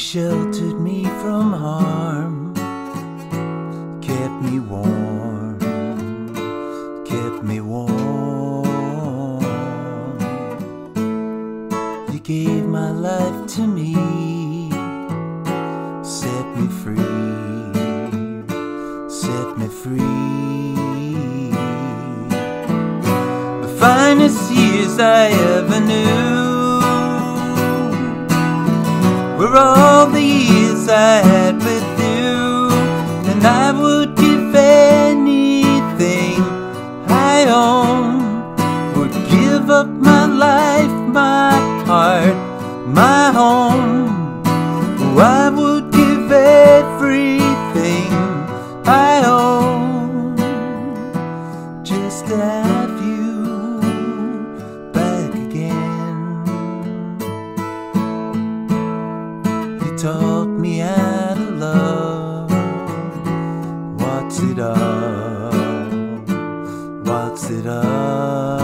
sheltered me from harm, kept me warm, kept me warm. You gave my life to me, set me free, set me free. The finest years I ever knew were all the years I had with It up?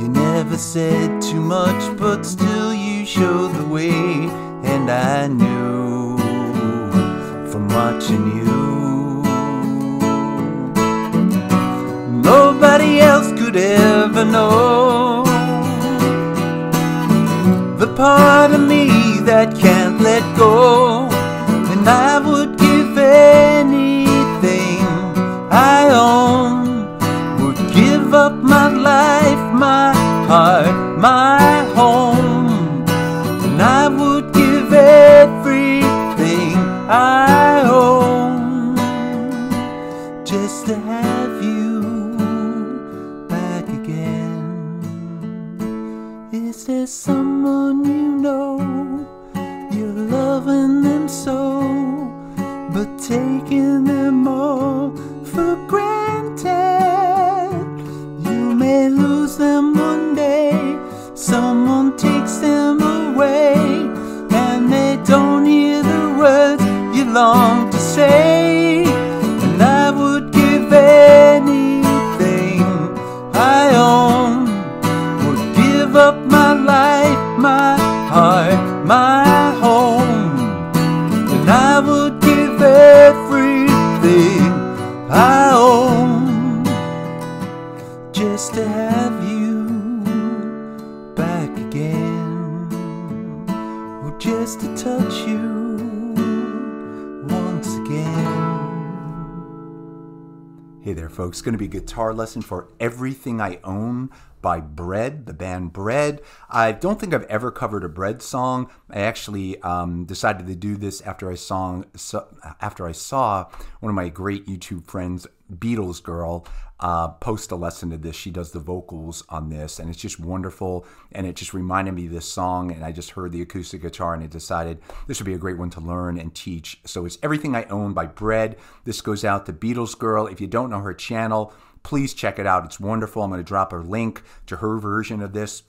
You never said too much, but still you showed the way, and I knew from watching you. Nobody else could ever know the part of me that can't let go. And I my home. And I would give everything I own just to have you back again. Is there someone you know you're loving them so, but taking them to have you back again. Or just to touch you once again. Hey there, folks. Going to be a guitar lesson for Everything I Own by Bread, the band Bread. I don't think I've ever covered a Bread song. I actually um, decided to do this after I saw after I saw one of my great YouTube friends, Beatles Girl, uh, post a lesson to this. She does the vocals on this, and it's just wonderful. And it just reminded me of this song, and I just heard the acoustic guitar, and I decided this would be a great one to learn and teach. So it's Everything I Own by Bread. This goes out to Beatles Girl. If you don't know her channel, please check it out. It's wonderful. I'm going to drop a link to her version of this.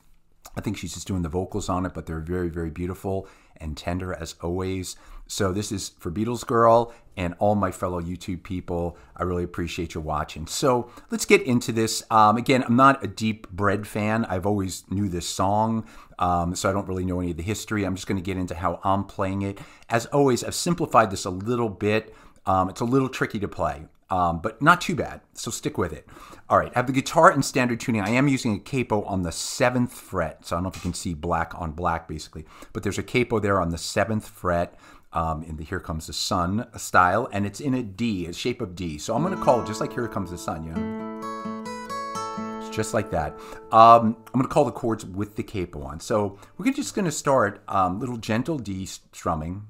I think she's just doing the vocals on it, but they're very, very beautiful and tender as always. So this is for Beatles Girl and all my fellow YouTube people. I really appreciate you watching. So let's get into this. Um, again, I'm not a deep Bread fan. I've always knew this song, um, so I don't really know any of the history. I'm just going to get into how I'm playing it. As always, I've simplified this a little bit. Um, it's a little tricky to play um, but not too bad. So stick with it. All right, I have the guitar in standard tuning. I am using a capo on the seventh fret. So I don't know if you can see black on black basically, but there's a capo there on the seventh fret. Um, in the Here Comes the Sun style, and it's in a D, a shape of D. So I'm going to call it just like Here Comes the Sun, you know? It's just like that. Um, I'm going to call the chords with the capo on. So we're just going to start um, little gentle D strumming,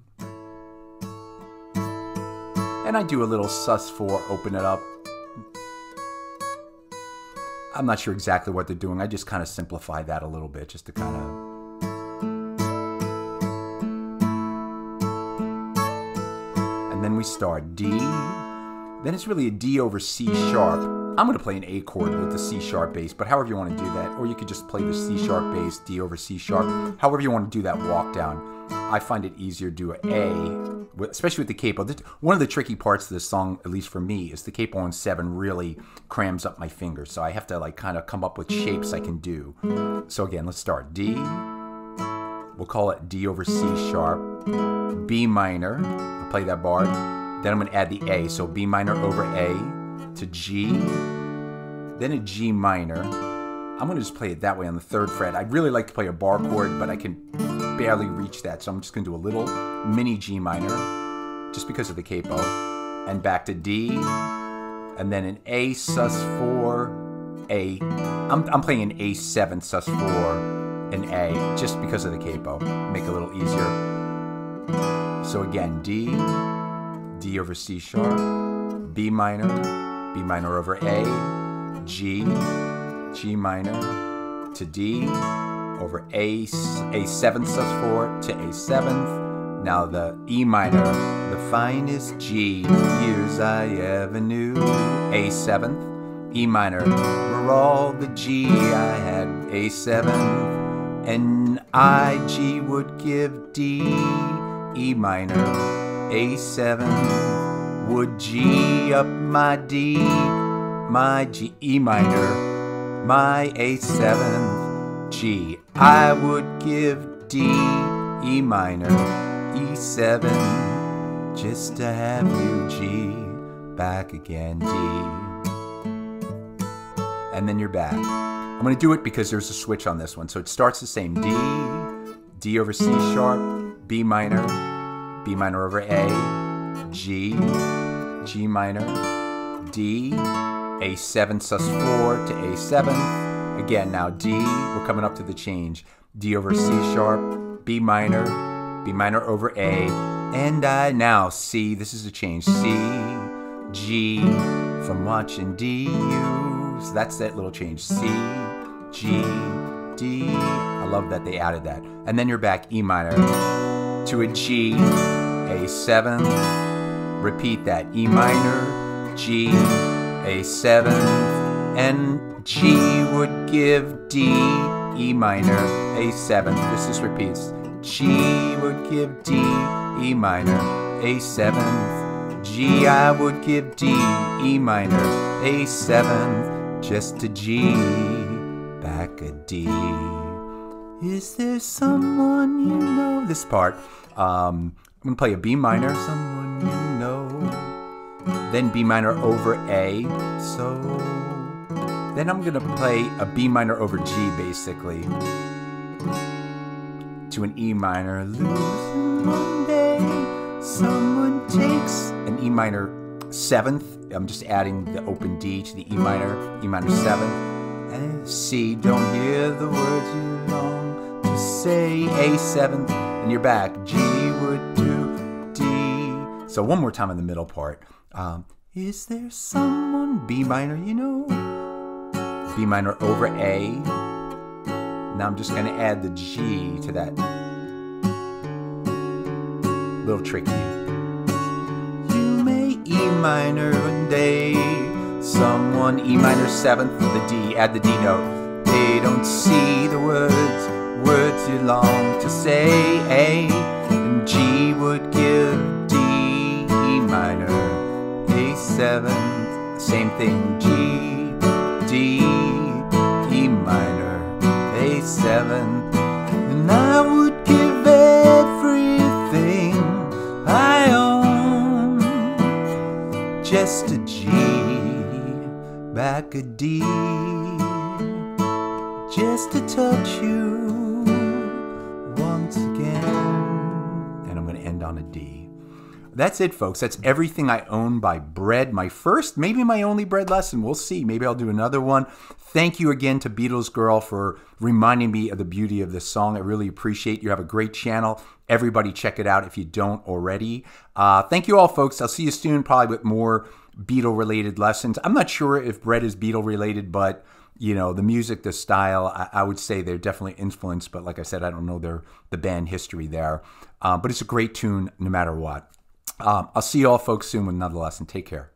and I do a little sus4, open it up. I'm not sure exactly what they're doing. I just kind of simplify that a little bit just to kind of... And then we start D. Then it's really a D over C sharp. I'm going to play an A chord with the C sharp bass, but however you want to do that. Or you could just play the C sharp bass, D over C sharp. However you want to do that walk down. I find it easier to do an A, especially with the capo. One of the tricky parts of this song, at least for me, is the capo on seven really crams up my fingers. So I have to like kind of come up with shapes I can do. So again, let's start. D, we'll call it D over C sharp, B minor, I'll play that bar, then I'm going to add the A, so B minor over A to G, then a G minor. I'm going to just play it that way on the third fret. I'd really like to play a bar chord, but I can barely reach that, so I'm just going to do a little mini G minor, just because of the capo, and back to D, and then an A sus4, A. I'm, I'm playing an A7 sus4, an A, just because of the capo, make it a little easier. So again, D, D over C sharp, B minor, B minor over A, G, G minor to D over A, A7 sus4 to A7. Now the E minor, the finest G years I ever knew. A7. E minor, were all the G I had. A7, and I, G would give D, E minor, A7, would G up my D, my G, E minor, my A7, G. I would give D, E minor, E7, just to have you, G, back again, D. And then you're back. I'm going to do it because there's a switch on this one. So it starts the same D, D over C sharp, B minor, B minor over A, G, G minor, D, A7 sus4 to A7. Again, now D, we're coming up to the change. D over C sharp, B minor, B minor over A, and I now C, this is a change, C, G, from watching D, U, so that's that little change, C, G, D, I love that they added that. And then you're back E minor to a G, A7, repeat that, E minor, G, A7, and G would give D, E minor, A7, this is repeats, G would give D, E minor, A7, G I would give D, E minor, A7, just a G, back a D. Is there someone you know? This part, um, I'm gonna play a B minor, someone you know, then B minor over A, so then I'm gonna play a B minor over G basically to an E minor. Losing someone takes an E minor seventh. I'm just adding the open D to the E minor, E minor seventh, and C. Don't hear the words you long to say. A seventh, and you're back. G would do D. So one more time in the middle part. Um, is there someone B minor you know? B minor over A. Now I'm just going to add the G to that. Little tricky. You may E minor one day, someone E minor seventh, the D, add the D note. They don't see the words, words you long to say. A and G would give D, E minor, A7, same thing, G, D, A7, and I would give everything I own just a G, back a D, just to touch you once again. And I'm going to end on a D. That's it, folks. That's everything I own by Bread. My first, maybe my only bread lesson. We'll see. Maybe I'll do another one. Thank you again to Beatles Girl for reminding me of the beauty of this song. I really appreciate you. Have a great channel. Everybody check it out if you don't already. Uh, thank you all, folks. I'll see you soon, probably with more Beatle related lessons. I'm not sure if Bread is Beatle related, but you know the music, the style. I, I, would say they're definitely influenced, but like I said, I don't know their the band history there. Uh, but it's a great tune no matter what. Um, I'll see you all folks soon with another lesson. Take care.